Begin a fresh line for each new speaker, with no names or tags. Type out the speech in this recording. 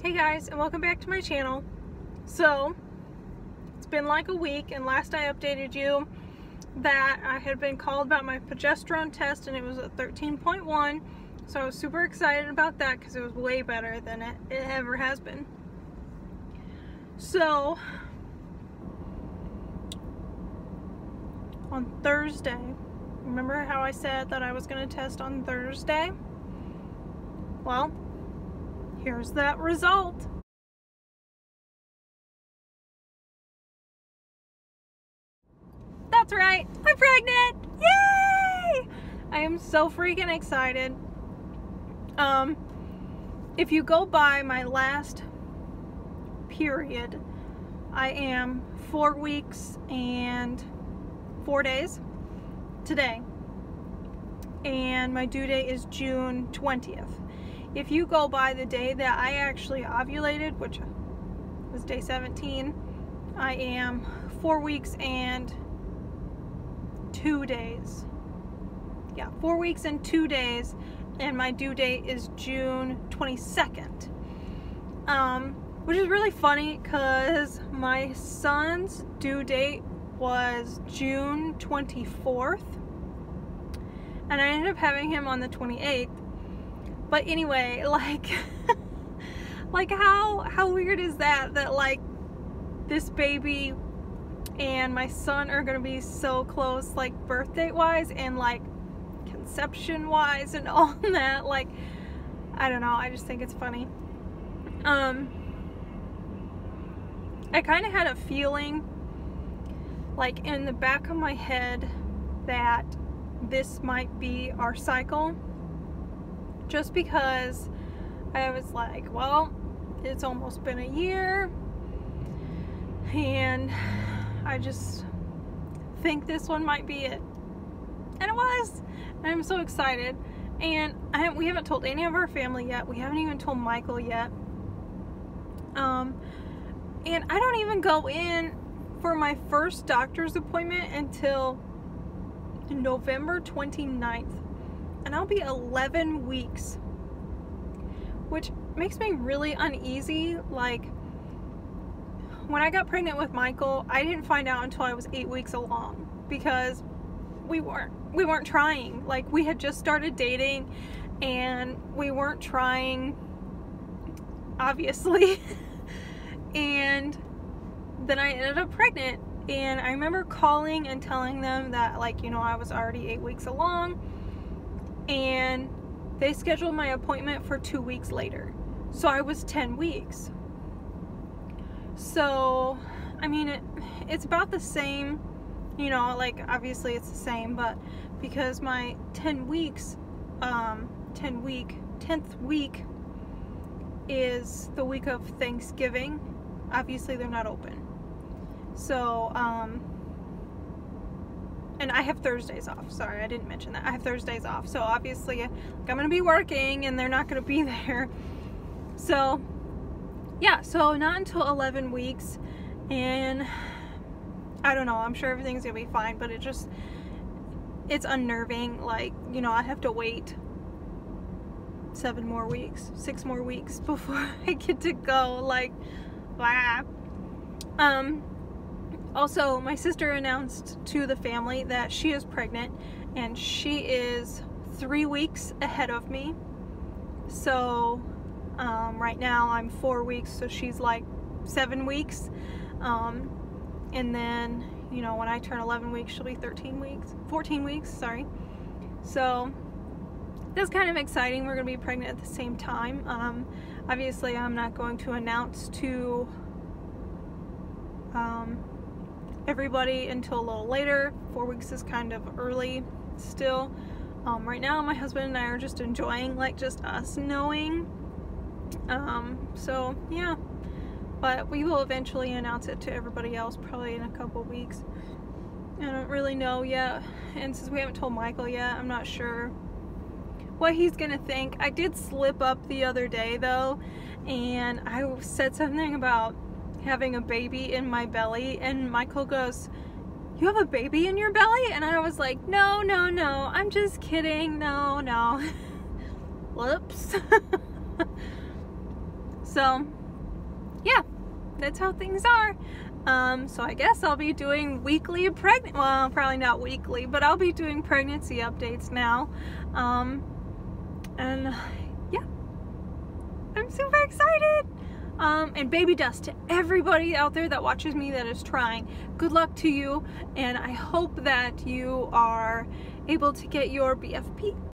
Hey guys, and welcome back to my channel. So, it's been like a week, and last I updated you that I had been called about my progesterone test, and it was at 13.1. So I was super excited about that because it was way better than it, it ever has been. So, on Thursday, remember how I said that I was going to test on Thursday? Well, here's that result. That's right, I'm pregnant! Yay! I am so freaking excited. Um, if you go by my last period, I am four weeks and four days today. And my due date is June 20th. If you go by the day that I actually ovulated, which was day 17, I am four weeks and two days. Yeah, four weeks and two days, and my due date is June 22nd. Um, which is really funny because my son's due date was June 24th, and I ended up having him on the 28th but anyway, like, like how how weird is that? That like this baby and my son are gonna be so close, like birthday wise and like conception wise and all that. Like, I don't know. I just think it's funny. Um, I kind of had a feeling, like in the back of my head, that this might be our cycle just because I was like, well, it's almost been a year and I just think this one might be it. And it was. I'm so excited. And I, we haven't told any of our family yet. We haven't even told Michael yet. Um, and I don't even go in for my first doctor's appointment until November 29th and I'll be 11 weeks, which makes me really uneasy. Like, when I got pregnant with Michael, I didn't find out until I was eight weeks along because we weren't we weren't trying. Like, we had just started dating, and we weren't trying, obviously. and then I ended up pregnant and I remember calling and telling them that like you know I was already eight weeks along and they scheduled my appointment for two weeks later. So I was 10 weeks. So, I mean, it, it's about the same, you know, like obviously it's the same, but because my 10 weeks, um, 10 week, 10th week is the week of Thanksgiving, obviously they're not open. So, um, and I have Thursdays off. Sorry, I didn't mention that. I have Thursdays off. So obviously, like, I'm going to be working and they're not going to be there. So, yeah, so not until 11 weeks. And I don't know. I'm sure everything's going to be fine, but it just, it's unnerving. Like, you know, I have to wait seven more weeks, six more weeks before I get to go. Like, blah. Um, also, my sister announced to the family that she is pregnant and she is three weeks ahead of me. So, um, right now I'm four weeks, so she's like seven weeks. Um, and then, you know, when I turn 11 weeks, she'll be 13 weeks, 14 weeks, sorry. So, that's kind of exciting. We're going to be pregnant at the same time. Um, obviously, I'm not going to announce to um, everybody until a little later. Four weeks is kind of early still. Um, right now, my husband and I are just enjoying like just us knowing. Um, so yeah, but we will eventually announce it to everybody else probably in a couple weeks. I don't really know yet, and since we haven't told Michael yet, I'm not sure what he's gonna think. I did slip up the other day though, and I said something about having a baby in my belly and Michael goes you have a baby in your belly and I was like no no no I'm just kidding no no whoops So, yeah, that's how things are. Um, so I guess I'll be doing weekly pregnant, well, probably not weekly, but I'll be doing pregnancy updates now. Um, and yeah, I'm super excited. Um, and baby dust to everybody out there that watches me that is trying. Good luck to you, and I hope that you are able to get your BFP